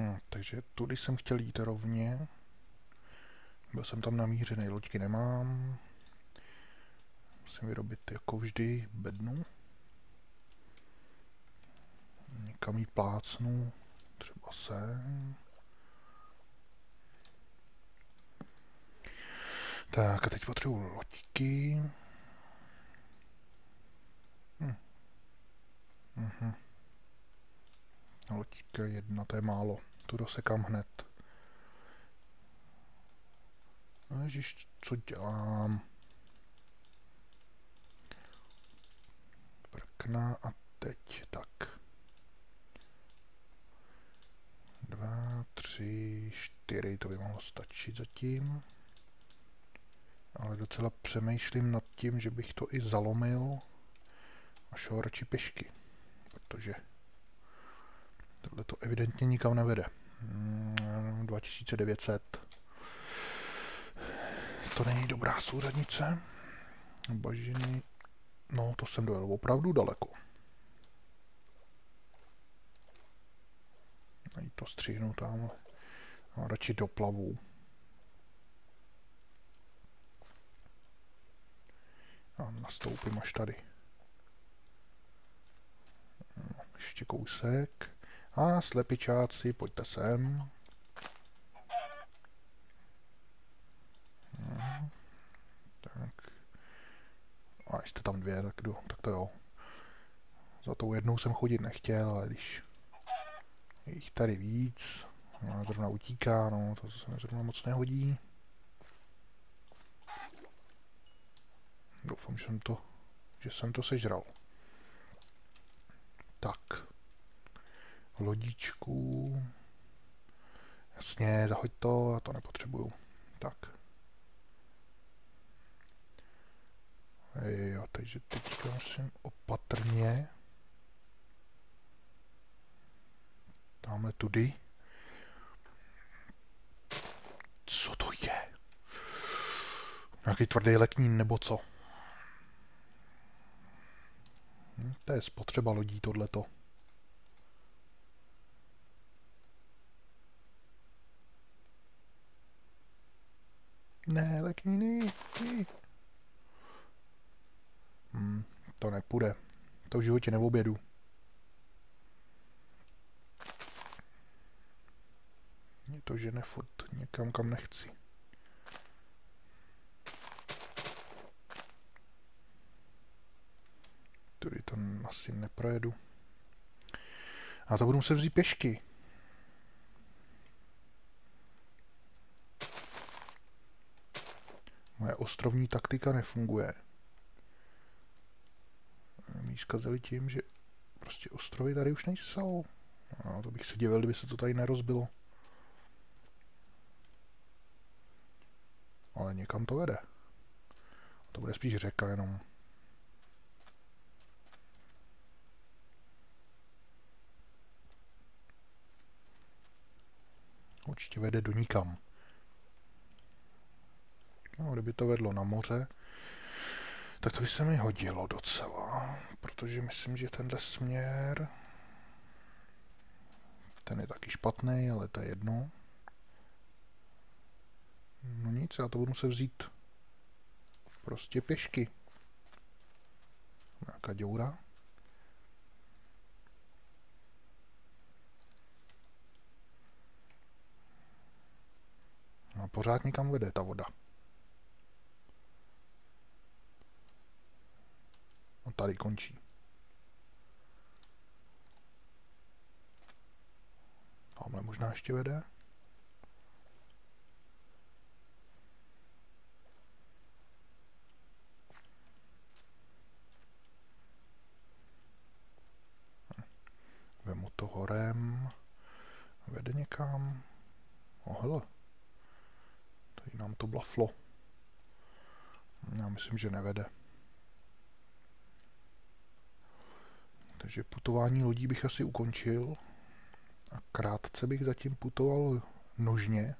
Hm, takže tudy jsem chtěl jít rovně. Byl jsem tam namířený, loďky nemám. Musím vyrobit jako vždy bednu. Někam jí plácnu, třeba sem. Tak a teď potřebuji loďky. Hm. Mhm. Loďka jedna, to je málo. Tu dosekám hned. Ježiš, co dělám? Prkna a teď, tak. Dva, tři, čtyři, to by mohlo stačit zatím. Ale docela přemýšlím nad tím, že bych to i zalomil a šel radši pěšky, protože tohle to evidentně nikam nevede. 2900 hmm, to není dobrá souřadnice. Bažiny, no to jsem dojel opravdu daleko. A to stříhnu tamhle. A radši do plavu. A nastoupím až tady. No, ještě kousek. A slepičáci, pojďte sem. A jste tam dvě, tak, jdu, tak to jo. Za tou jednou jsem chodit nechtěl, ale když je jich tady víc, no, zrovna utíká, no, to se mi zrovna moc nehodí. Doufám, že jsem to, že jsem to sežral. Tak. Lodičku. Jasně, zahoď to, a to nepotřebuju. Tak. Jo, takže teďka musím opatrně. Tamhle tudy. Co to je? Nějaký tvrdý leknín nebo co? Hm, to je spotřeba lodí tohleto. Ne, lekníny. Ne. Hmm, to nepůjde. To v životě neobědu. Je to žene furt někam, kam nechci. Tady to asi neprojedu. A to budu muset vzít pěšky. Moje ostrovní taktika nefunguje mi zkazili tím, že prostě ostrovy tady už nejsou. No, to bych se divil, kdyby se to tady nerozbilo. Ale někam to vede. To bude spíš řeka jenom. Určitě vede do nikam. No, kdyby to vedlo na moře, tak to by se mi hodilo docela, protože myslím, že tenhle směr, ten je taky špatný, ale to je jedno. No nic, já to budu muset vzít prostě pěšky. Nějaká děura. No pořád někam vede ta voda. Tady končí. Tamhle možná ještě vede. Vemu to horem. Vede někam. Oh, hele. Tady nám to blaflo. Já myslím, že nevede. Takže putování lodí bych asi ukončil. A krátce bych zatím putoval nožně.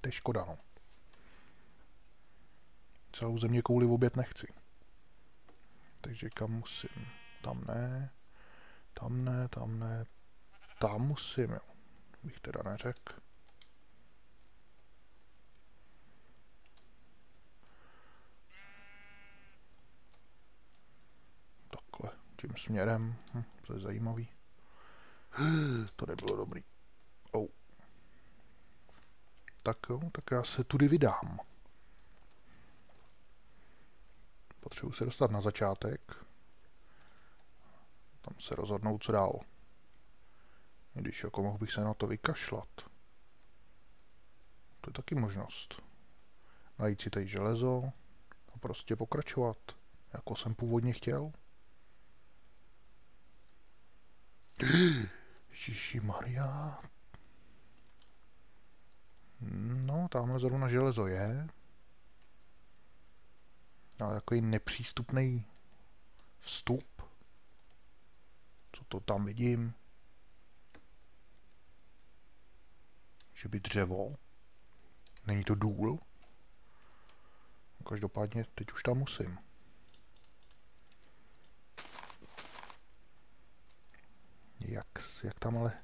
To je škoda, no. Celou země kouli oběd nechci. Takže kam musím? Tam ne. Tam ne, tam ne. Tam musím, jo. Bych teda neřekl. Takhle, tím směrem. Hm, to je zajímavý. To nebylo dobrý. Oh. Tak jo, tak já se tudy vydám. Potřebuji se dostat na začátek. Tam se rozhodnout, co dál. Když jako mohl bych se na to vykašlat. To je taky možnost. Najít si tady železo a prostě pokračovat, jako jsem původně chtěl. Ježiši Maria. No, tamhle zrovna železo je. Ale takový nepřístupný vstup. Co to tam vidím? Že by dřevo. Není to důl. Každopádně teď už tam musím. Jak, tam ale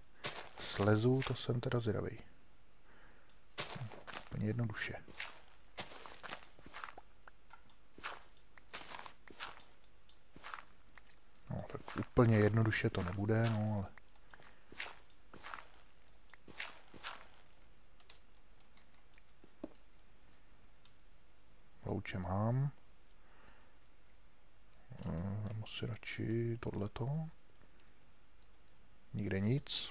slezu, to jsem teda zvědavý. Úplně jednoduše. No, tak úplně jednoduše to nebude, no ale... Louče mám. Vemu si radši tohleto. Nikde nic.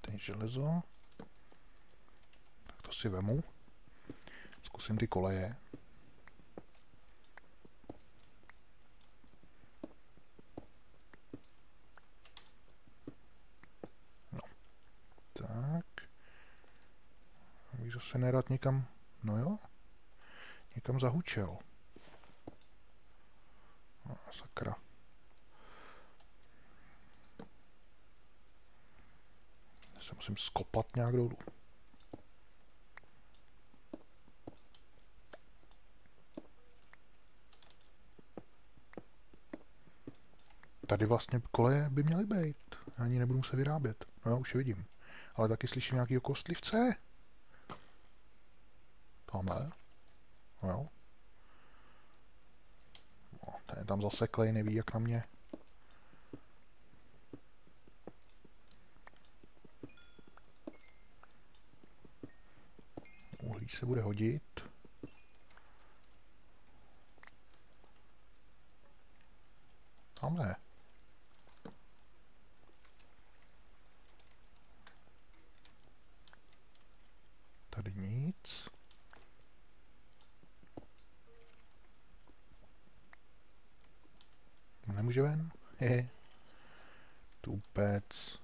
Ten železo. Tak to si vemu. Zkusím ty koleje. No. Tak. Abych zase nerad někam... No jo. Někam zahučel. No, sakra. se musím skopat nějak dolů. Tady vlastně koleje by měly být. Já ani nebudu se vyrábět. No já už je vidím. Ale taky slyším nějaký kostlivce. Tamhle. No jo. No, ten je tam zaseklej, neví jak na mě. Uhlí se bude hodit. Tamhle. Tady nic. Nemůže ven? Hehe. Tupec.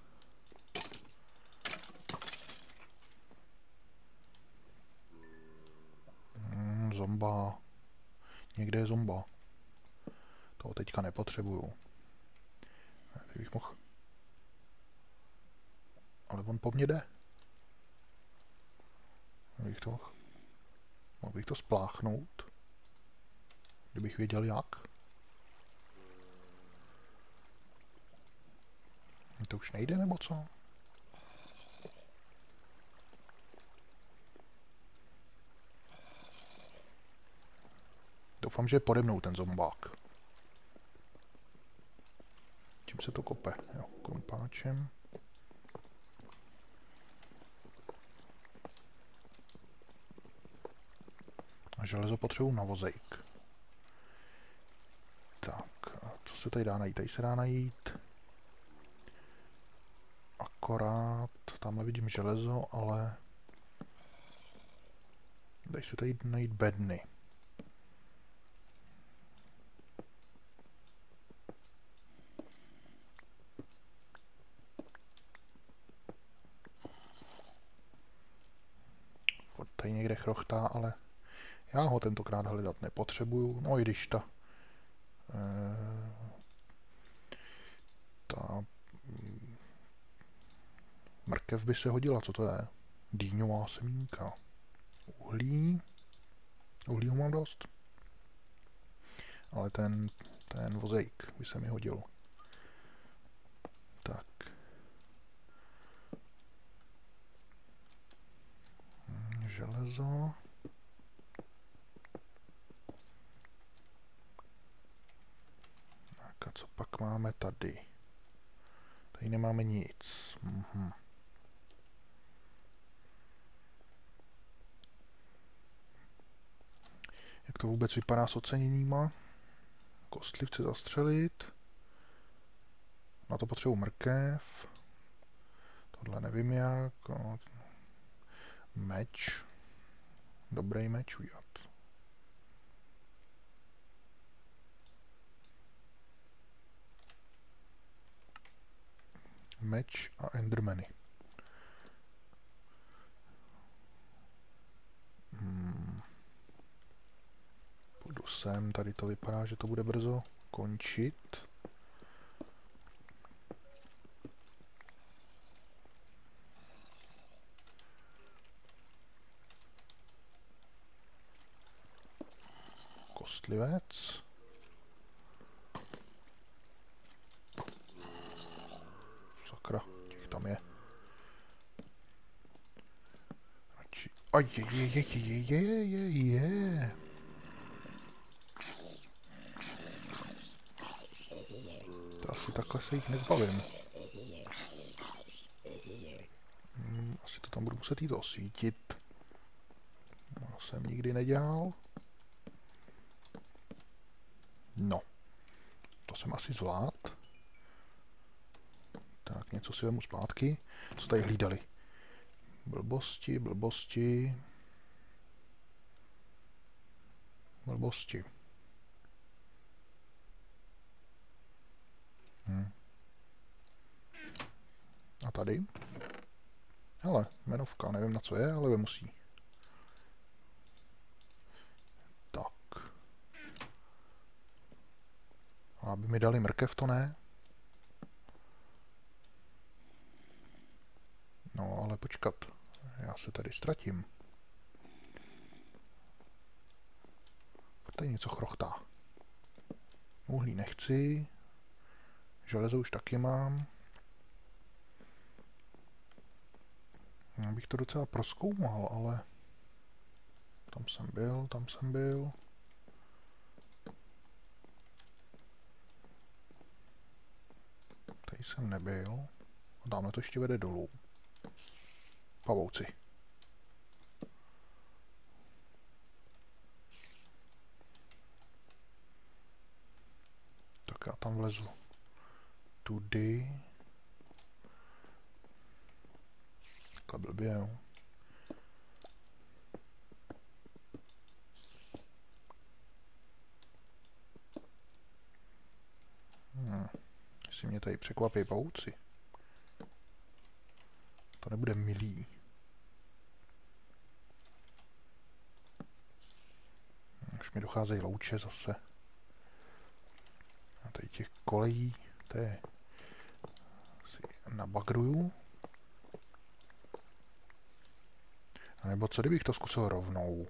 Hmm, zomba. Někde je zomba. Toho teďka nepotřebuju. Teď bych mohl... Ale on po mně jde. Bych to... Mohl bych to spláchnout. Kdybych věděl jak. To už nejde, nebo co? Doufám, že je pode mnou ten zombák. Čím se to kope? Jo, krumpáčem. A železo potřebuji na vozejk. Tak, a co se tady dá najít? Tady se dá najít akorát, tamhle vidím železo, ale dají se tady najít bedny. Ford tady někde chrochtá, ale já ho tentokrát hledat nepotřebuju, no i když ta eh, ta Mrkev by se hodila, co to je? Dýňová semínka. Uhlí. Uhlí mám dost. Ale ten, ten vozejk by se mi hodil. Železo. Tak a co pak máme tady? Tady nemáme nic. Mhm. Jak to vůbec vypadá s oceněníma? Kostlivce zastřelit. Na to potřebuji mrkev. Tohle nevím jak. No, meč. Dobrý meč udělat. Meč a endermany. Hmm. Půjdu sem, tady to vypadá, že to bude brzo končit. Kostlivec. Sakra, těch tam je. A je, je, je, je, je, je, je. To asi takhle se jich nezbavím. Hmm, asi to tam budu muset jít osvítit. To jsem nikdy nedělal. No. To jsem asi zvlád. Tak, něco si vemu zpátky. Co tady hlídali? Blbosti, blbosti. Blbosti. Hm. A tady? Hele, jmenovka, nevím na co je, ale musí. Aby mi dali mrkev, to ne. No, ale počkat. Já se tady ztratím. Tady něco chrochtá. Uhlí nechci. Železo už taky mám. Já bych to docela proskoumal, ale... Tam jsem byl, tam jsem byl. Tady jsem nebyl. A tamhle to ještě vede dolů. Pavouci. Tak já tam vlezu. Tudy. Takhle blbě, jo. Jestli mě tady překvapí pavouci. To nebude milý. Už mi docházejí louče zase. A tady těch kolejí, to je si nabagruju. A nebo co kdybych to zkusil rovnou?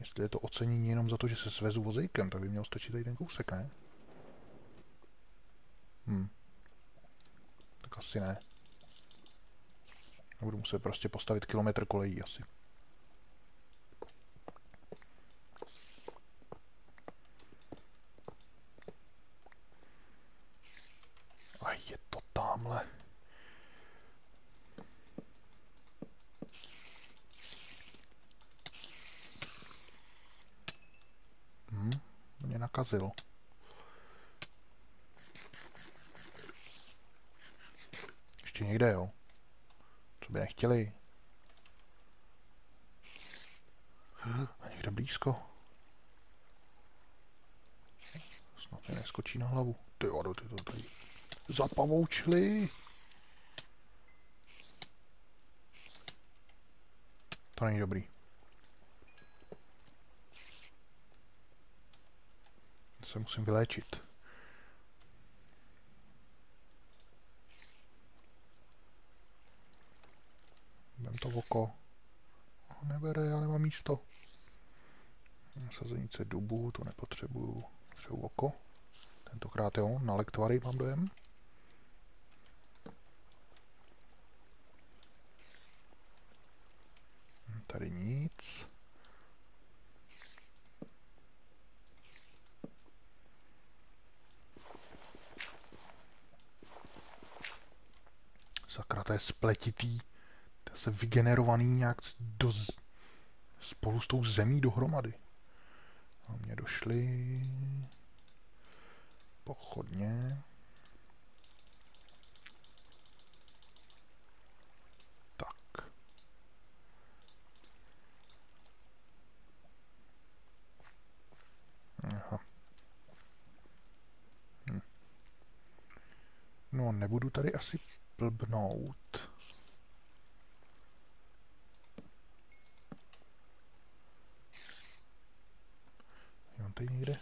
Jestli je to ocenění jenom za to, že se svezu vozejkem, tak by měl stačit tady ten kousek, ne? Hmm. Tak asi ne. Budu muset prostě postavit kilometr kolejí asi. A je to tamhle. Hm, mě nakazil. ještě někde, jo. Co by nechtěli? A někde blízko. Snad mi neskočí na hlavu. Ty vado, ty to tady zapavoučili. To není dobrý. Se musím vyléčit. to oko. Nebere, já nemám místo. Sazenice dubu, to nepotřebuju. Potřebuju oko. Tentokrát jo, na lektvary mám dojem. Tady nic. Sakra, to je spletitý. Se vygenerovaný nějak do, spolu s tou zemí dohromady. A mě došly pochodně. Tak. Aha. Hm. No, nebudu tady asi blbnout. Tady někde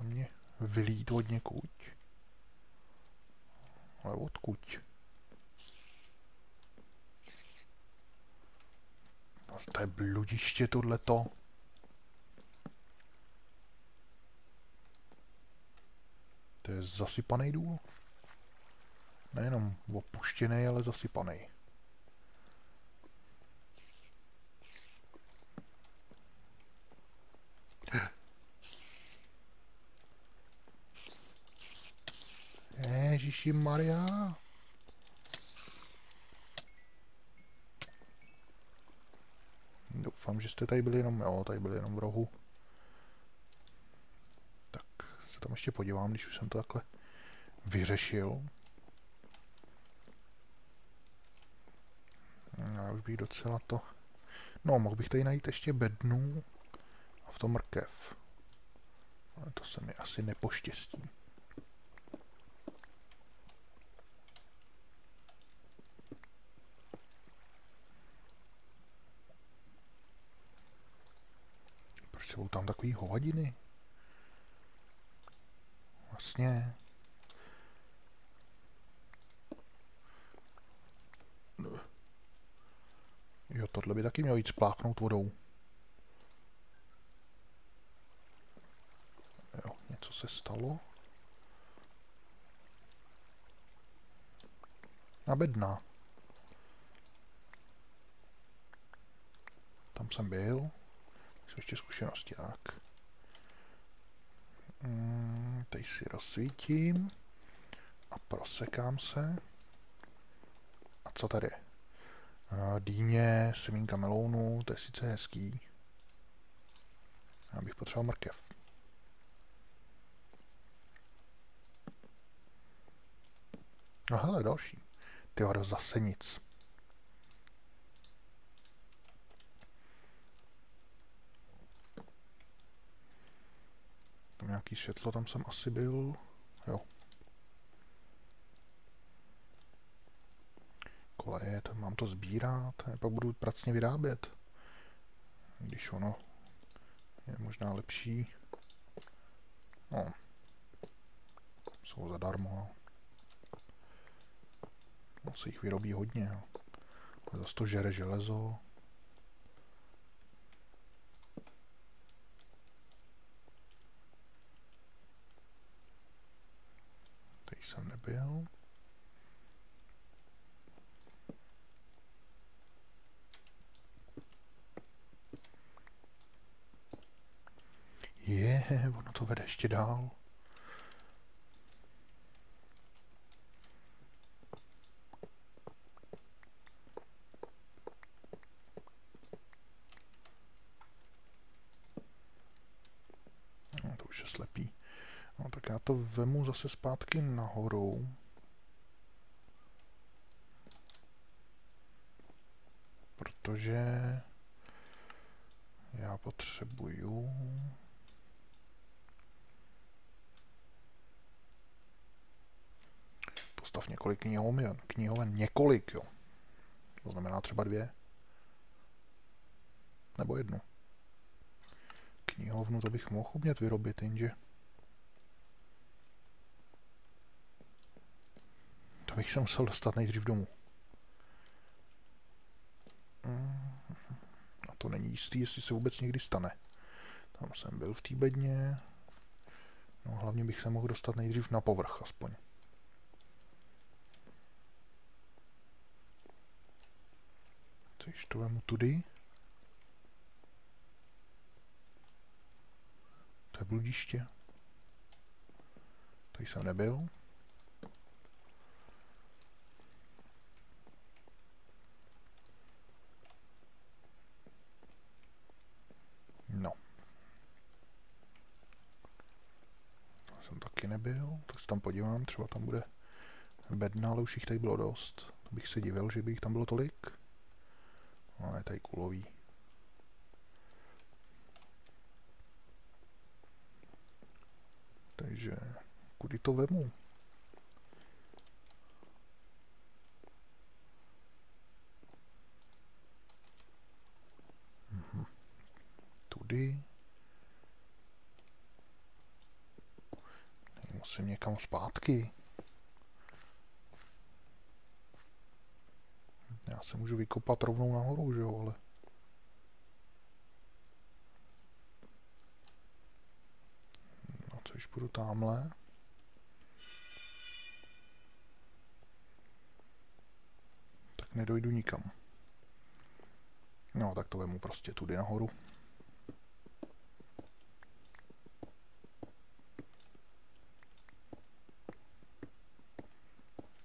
na mě vylít od někuď. Ale odkuď? No, to je bludiště tohleto. To je zasypaný důl. Nejenom opuštěný, ale zasypaný. Ježíši Maria. Doufám, že jste tady byli jenom, jo, tady byli jenom v rohu. Tak se tam ještě podívám, když už jsem to takhle vyřešil. Já už bych docela to... No, mohl bych tady najít ještě bednu a v tom mrkev. Ale to se mi asi nepoštěstí. Proč jsou tam takový hovadiny? Vlastně... Jo, tohle by taky mělo jít spláchnout vodou. Jo, něco se stalo. Na bedna. Tam jsem byl. Jsou ještě zkušenosti, tak. Mm, teď si rozsvítím. A prosekám se. A co tady dýně, semínka melounu, to je sice hezký. Já bych potřeboval mrkev. No hele, další. Ty zase nic. Nějaký světlo, tam jsem asi byl. Jo. koleje, to mám to sbírat, a pak budu pracně vyrábět. Když ono je možná lepší. No, jsou zadarmo. No, se jich vyrobí hodně. Jo. Zase to žere železo. Teď jsem nebyl. Je, ono to vede ještě dál. No, to už je slepý. No, tak já to vemu zase zpátky nahoru. Protože já potřebuju postav několik knihoven, knihoven několik, jo. To znamená třeba dvě. Nebo jednu. Knihovnu to bych mohl umět vyrobit, jenže... To bych se musel dostat nejdřív domů. A to není jistý, jestli se vůbec někdy stane. Tam jsem byl v té bedně. No hlavně bych se mohl dostat nejdřív na povrch aspoň. Takže to vemu tudy. To je bludiště. Tady jsem nebyl. No. To jsem taky nebyl, tak se tam podívám, třeba tam bude bedna, ale už jich tady bylo dost. To bych se divil, že by jich tam bylo tolik. No, je tady kulový. Takže, kudy to vemu? Mhm. Tudy. Musím někam zpátky. Já se můžu vykopat rovnou nahoru, že jo, ale... No, co když půjdu tamhle? Tak nedojdu nikam. No, tak to vemu prostě tudy nahoru.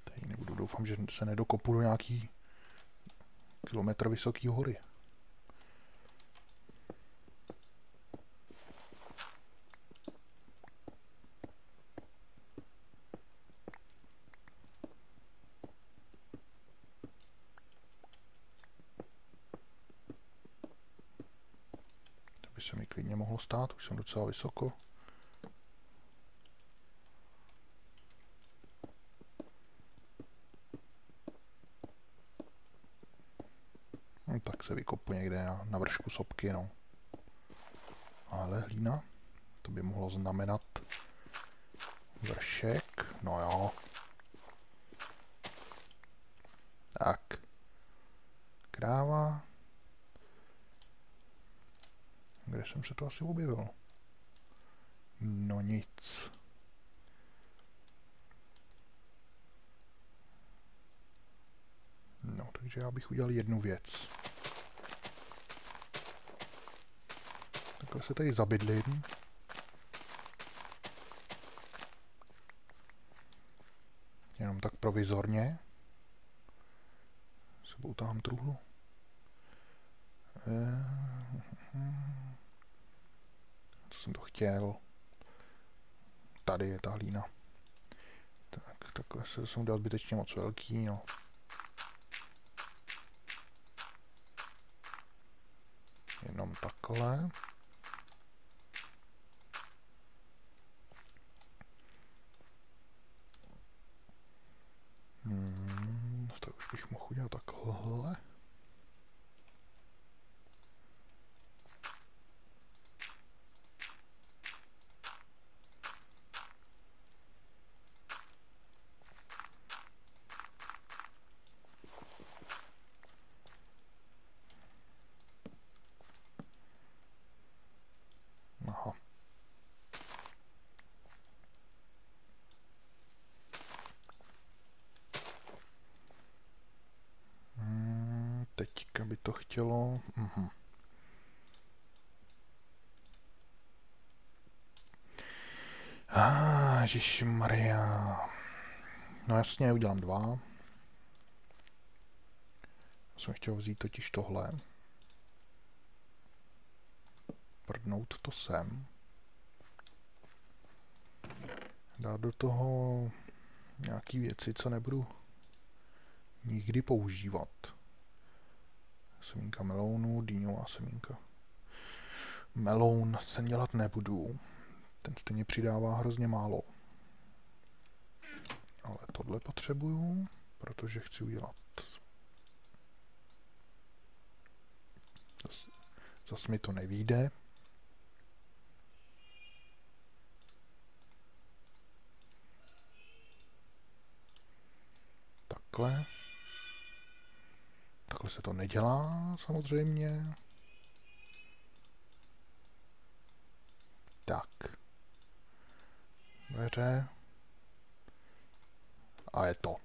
Tady nebudu, že se nedokopu do nějaký kilometr vysoký hory. To by se mi klidně mohlo stát, už jsem docela vysoko. No, tak se vykopu někde na, na vršku sopky, no. Ale hlína, to by mohlo znamenat vršek, no jo. Tak. Kráva. Kde jsem se to asi objevil? No nic. No, takže já bych udělal jednu věc. Takhle se tady zabydlím. Jenom tak provizorně. Sebou tam truhlu. Eh, co jsem to chtěl? Tady je ta hlína. Tak, takhle se jsem udělal zbytečně moc velký, no. Jenom takhle. Hmm, to už bych mohl udělat takhle. Aha. Hmm, teďka by to chtělo... Mhm. Ah, Maria. No jasně, udělám dva. Já jsem chtěl vzít totiž tohle. Prdnout to sem. Dát do toho nějaký věci, co nebudu nikdy používat. Semínka melounu, dýňová semínka. Meloun jsem dělat nebudu. Ten stejně přidává hrozně málo. Ale tohle potřebuju, protože chci udělat. Zas, zas mi to nevíde. Takhle. Takhle se to nedělá, samozřejmě. Tak. Dveře. A je to.